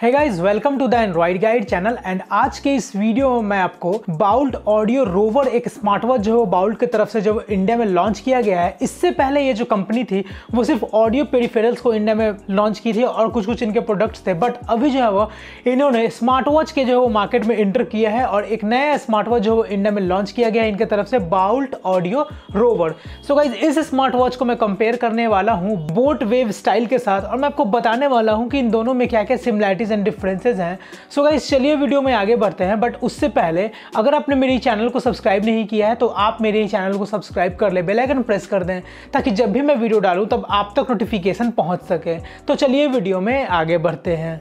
Hi guys welcome to the Android guide channel and आज के इस वीडियो में मैं आपको बाउल्ट ऑडियो रोवर एक स्मार्ट वॉच जो है बाउल्ट की तरफ़ से जो इंडिया में लॉन्च किया गया है, इससे पहले ये जो कंपनी थी, वो सिर्फ़ ऑडियो पेरिफेरल्स को इंडिया में लॉन्च की थी और कुछ कुछ इनके प्रोडक्ट्स थे बट अभी जो है वो इन्होंने स्मार्ट वॉच के जो है वो मार्केट में इंटर किया है और एक नया स्मार्ट वॉच जो है इंडिया में लॉन्च किया गया है इनके तरफ़ से Boult audio Rover so guys इस स्मार्ट वॉच को मैं कंपेयर करने वाला हूँ बोट वेव स्टाइल के साथ और मैं आपको बताने वाला हूँ कि इन दोनों में क्या क्या सिमिलैरिटीज एंड डिफरेंसेज हैं। सो गाइस चलिए वीडियो में आगे बढ़ते हैं बट उससे पहले, अगर आपने मेरे चैनल को सब्सक्राइब नहीं किया है तो आप मेरे चैनल को सब्सक्राइब कर ले बेलाइकन प्रेस कर दें, ताकि जब भी मैं वीडियो डालूँ, तब आप तक नोटिफिकेशन पहुँच सके। तो चलिए वीडियो में आगे बढ़ते हैं।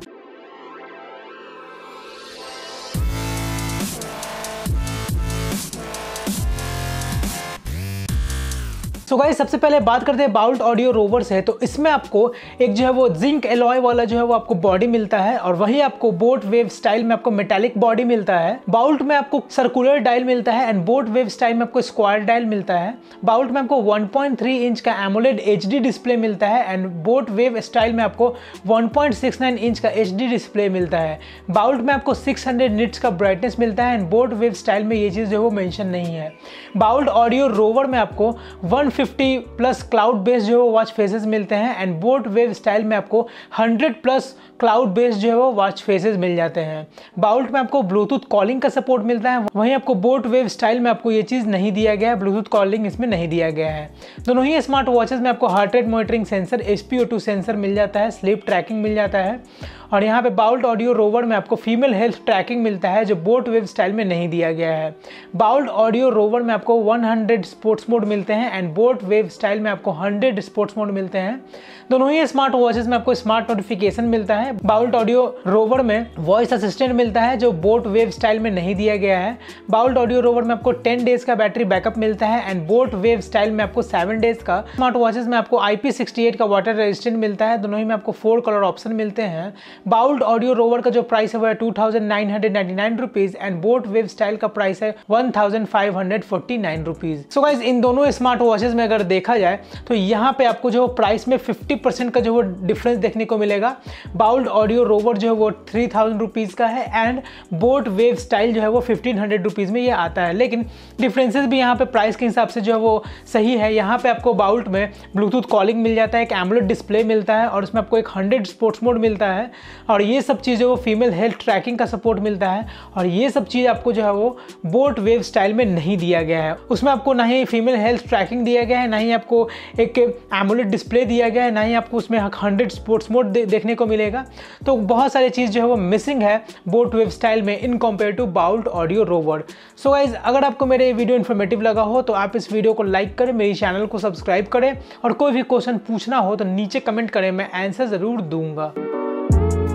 सो गाइस सबसे पहले बात करते हैं बाउल्ट ऑडियो रोवर से तो इसमें आपको एक जो है वो जिंक एलॉय वाला जो है वो आपको बॉडी मिलता है और वही आपको बोट वेव स्टाइल में आपको मेटालिक बॉडी मिलता है। बाउल्ट में आपको सर्कुलर डायल मिलता है एंड बोट वेव स्टाइल में आपको स्क्वायर डायल मिलता है। बाउल्ट में आपको 1.3 इंच का एमोलेड एचडी डिस्प्ले मिलता है एंड बोट वेव स्टाइल में आपको 1.69 इंच का एचडी डिस्प्ले मिलता है। बाउल्ट में आपको 600 निट्स का ब्राइटनेस मिलता है एंड बोट वेव स्टाइल में ये चीज़ जो है वो मैंशन नहीं है। बाउल्ट ऑडियो रोवर में आपको वन 150 प्लस क्लाउड बेस्ड जो है वो वॉच फेसेस मिलते हैं एंड बोट वेव स्टाइल में आपको 100 प्लस क्लाउड बेस्ड जो है वो वॉच फेसेस मिल जाते हैं। बाउल्ट में आपको ब्लूटूथ कॉलिंग का सपोर्ट मिलता है, वहीं आपको बोट वेव स्टाइल में आपको ये चीज़ नहीं दिया गया है ब्लूटूथ कॉलिंग इसमें नहीं दिया गया है। दोनों ही स्मार्ट वॉचेज में आपको heart rate monitoring sensor H sensor मिल जाता है स्लीप ट्रैकिंग मिल जाता है और यहाँ पे बाउल्ट ऑडियो रोवर में आपको फीमेल हेल्थ ट्रैकिंग मिलता है, जो बोट वेव स्टाइल में नहीं दिया गया है। बाउल्ट ऑडियो रोवर में आपको 100 स्पोर्ट्स मोड मिलते हैं एंड बोट वेव स्टाइल में आपको 100 स्पोर्ट्स मोड मिलते हैं। दोनों ही स्मार्ट वॉचेस में आपको स्मार्ट नोटिफिकेशन मिलता है। बाउल्ट ऑडियो रोवर में वॉइस असिस्टेंट मिलता है, जो बोट वेव स्टाइल में नहीं दिया गया है। बाउल्ट ऑडियो रोवर में आपको टेन डेज़ का बैटरी बैकअप मिलता है एंड बोट वेव स्टाइल में आपको सेवन डेज़ का। स्मार्ट वॉचेस में आपको IP68 का वाटर रेजिस्टेंट मिलता है। दोनों ही में आपको फोर कलर ऑप्शन मिलते हैं। बाउल्ट ऑडियो रोवर का जो प्राइस है वो है two thousand nine hundred ninety nine rupees and boAt Wave Style का प्राइस है one thousand five hundred forty nine rupees so guys इन दोनों स्मार्ट वॉचेज में अगर देखा जाए तो यहाँ पे आपको जो प्राइस में फिफ्टी परसेंट का जो वो डिफरेंस देखने को मिलेगा। बाउल्ड ऑडियो रोवर जो है वो थ्री थाउज़ेंड रुपीज़ का है एंड बोट वेव स्टाइल जो है वो फिफ्टीन हंड्रेड रुपीज़ में ये आता है। लेकिन डिफरेंसेस भी यहाँ पे प्राइस के हिसाब से जो है वो सही है। यहाँ पे आपको बाउल्ट में ब्लूटूथ कॉलिंग मिल जाता है, एक एमलेट डिस्प्ले मिलता है और उसमें आपको एक हंड्रेड स्पोर्ट्स मोड मिलता है। और ये सब चीज़ें वो फीमेल हेल्थ ट्रैकिंग का सपोर्ट मिलता है, और ये सब चीज़ आपको जो है वो बोट वेव स्टाइल में नहीं दिया गया है। उसमें आपको ना ही फीमेल हेल्थ ट्रैकिंग दिया गया है, ना ही आपको एक एमुलेट डिस्प्ले दिया गया है, ना ही आपको उसमें हंड्रेड स्पोर्ट्स मोड देखने को मिलेगा। तो बहुत सारी चीज़ जो है वो मिसिंग है बोट वेव स्टाइल में in compare to Boult audio Rover so guys अगर आपको मेरे वीडियो इन्फॉर्मेटिव लगा हो तो आप इस वीडियो को लाइक करें, मेरी चैनल को सब्सक्राइब करें, और कोई भी क्वेश्चन पूछना हो तो नीचे कमेंट करें, मैं आंसर ज़रूर दूँगा। Thank you.